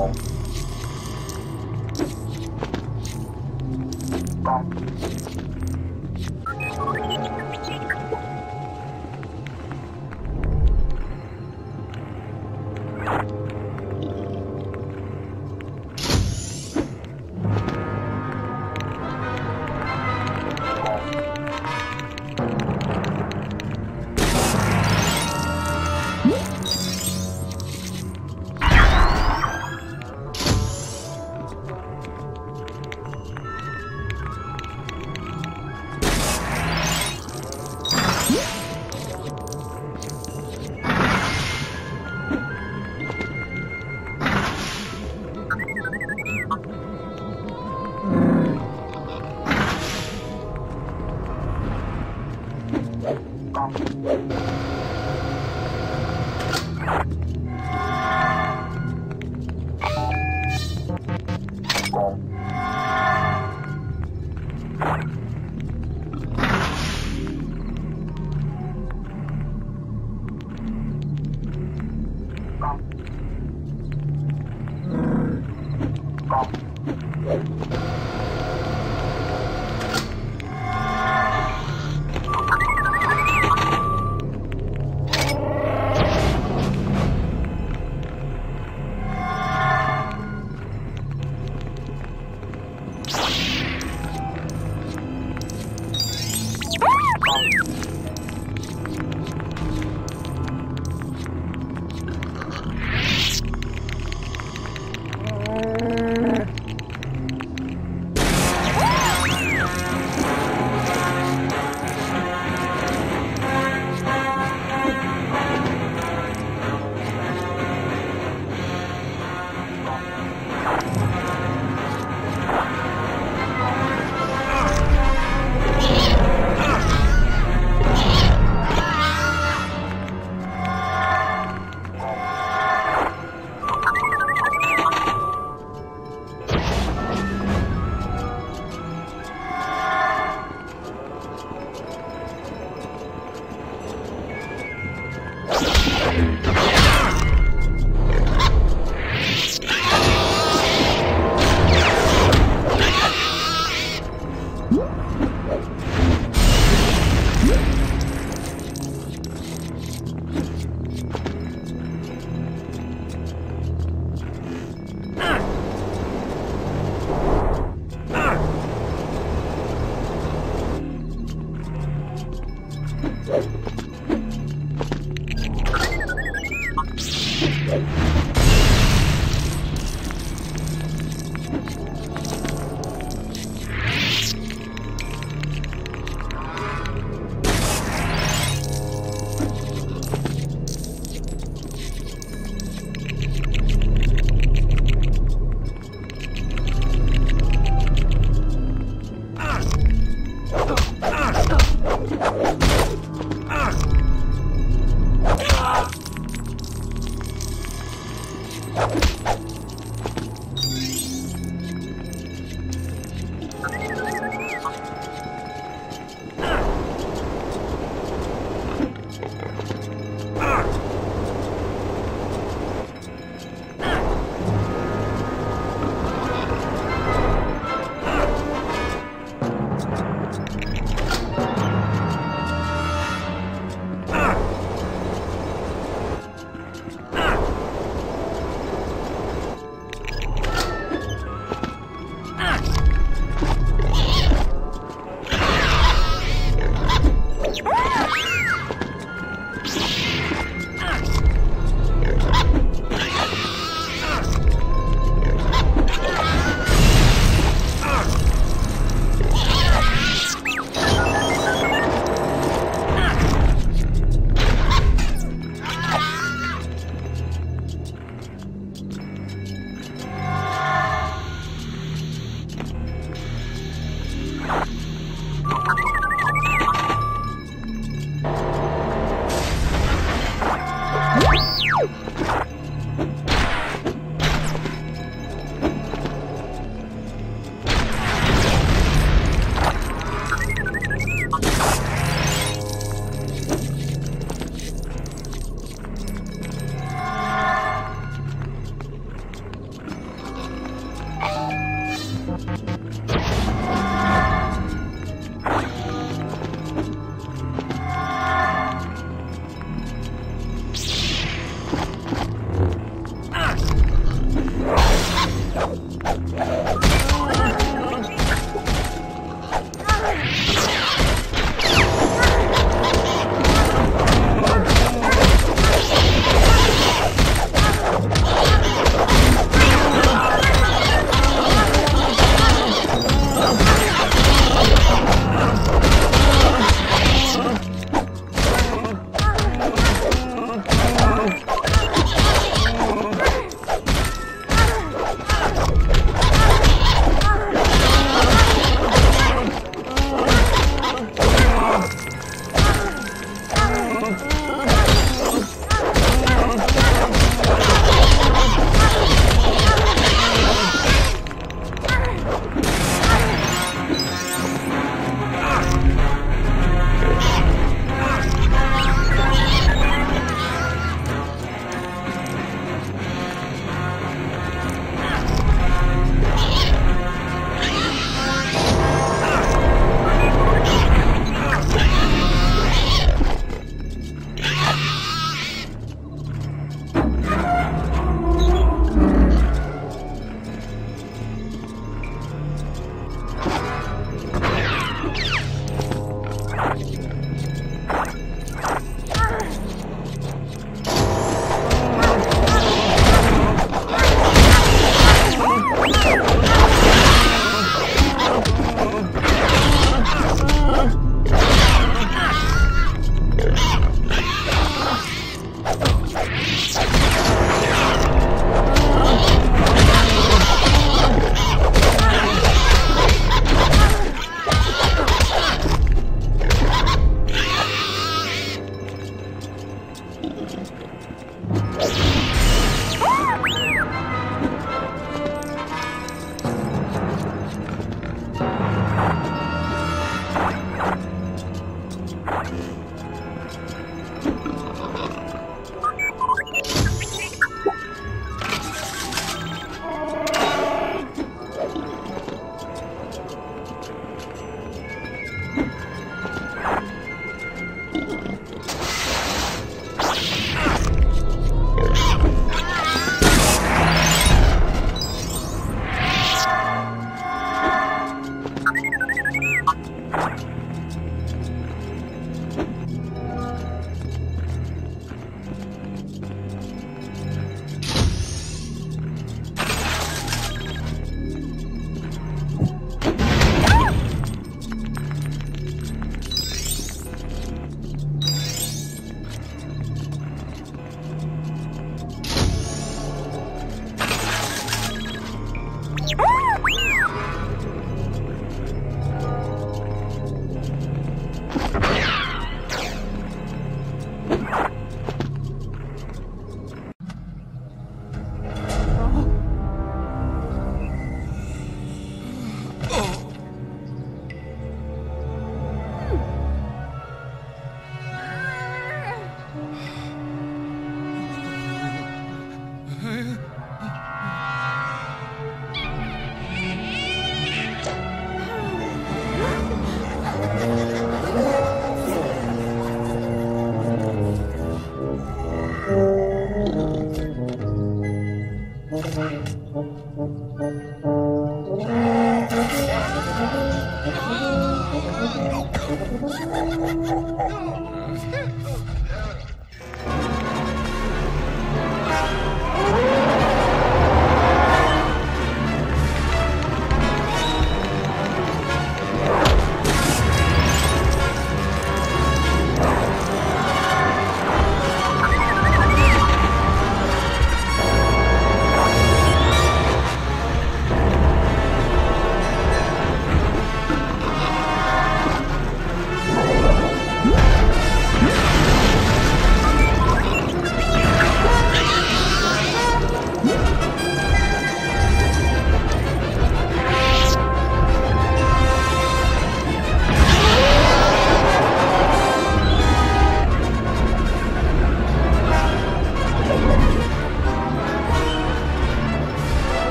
home. Ah!